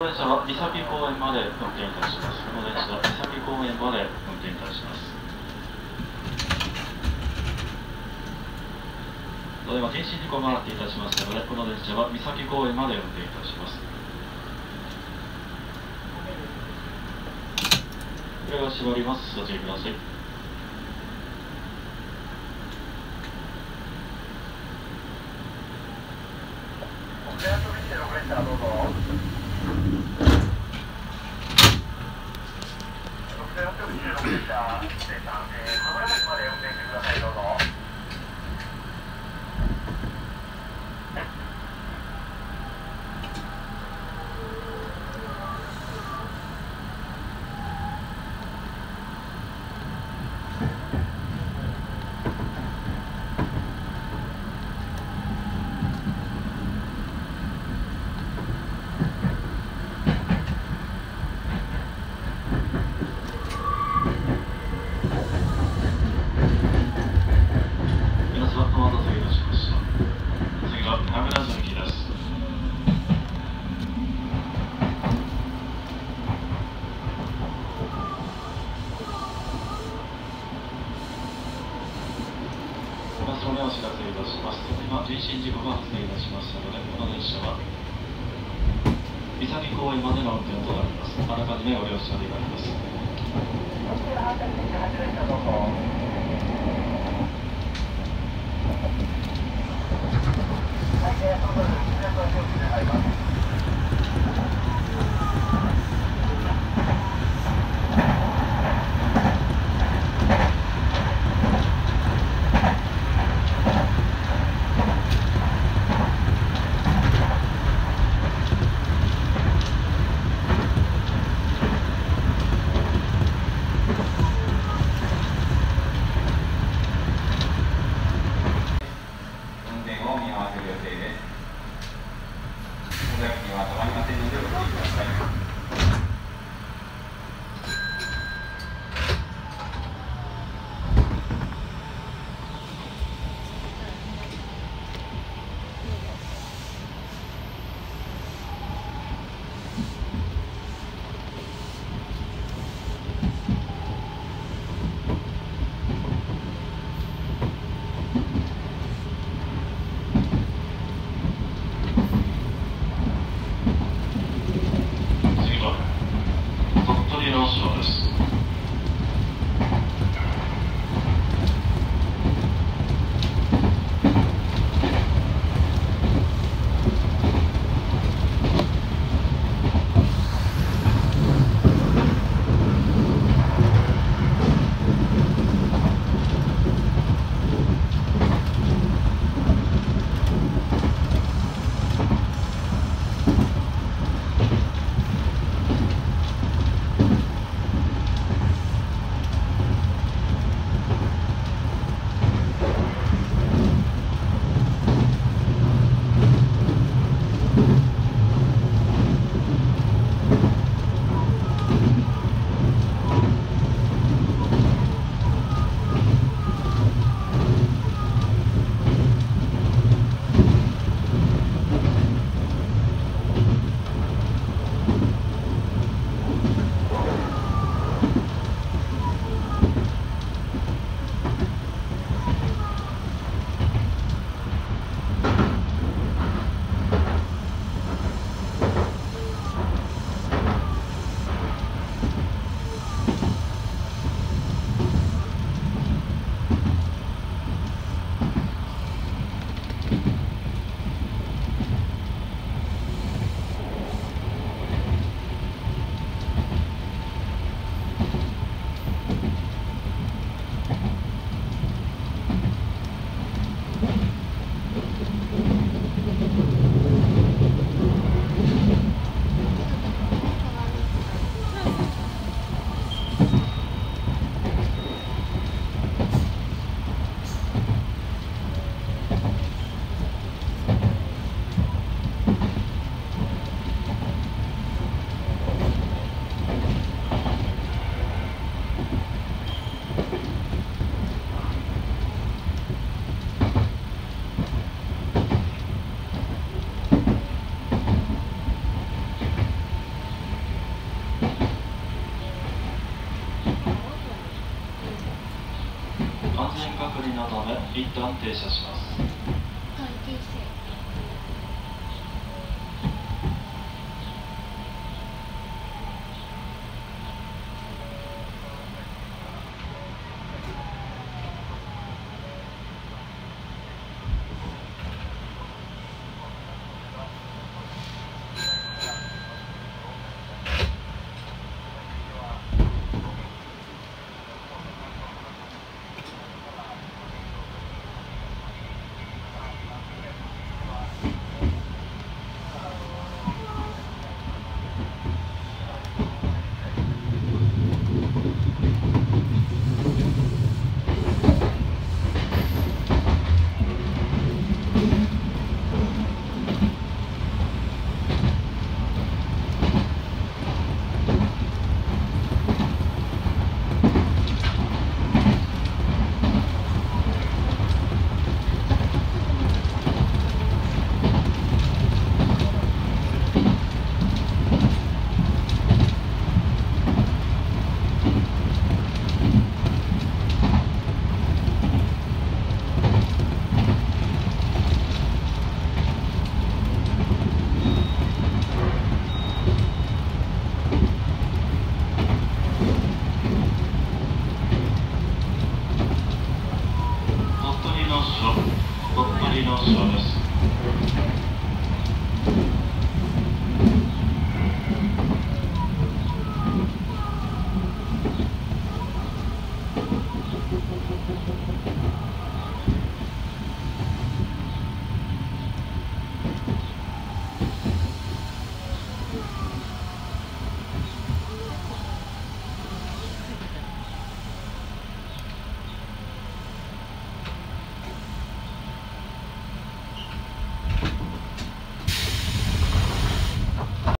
電車は三崎公園まで運転いたします。この電車は三崎公園まで運転いたします。ただいま停止事故が発生いたしましたので、この電車は三崎公園まで運転いたします。これが閉まります。ご注意ください。どうぞ。Okay, I'm going to get a little bit down. Stay down, okay? バスのお知らせいたします。今、人身事故が発生いたしましたので、この電車は三崎公園までの運転となります。あらかじめご了承願います。りのため一旦停車します。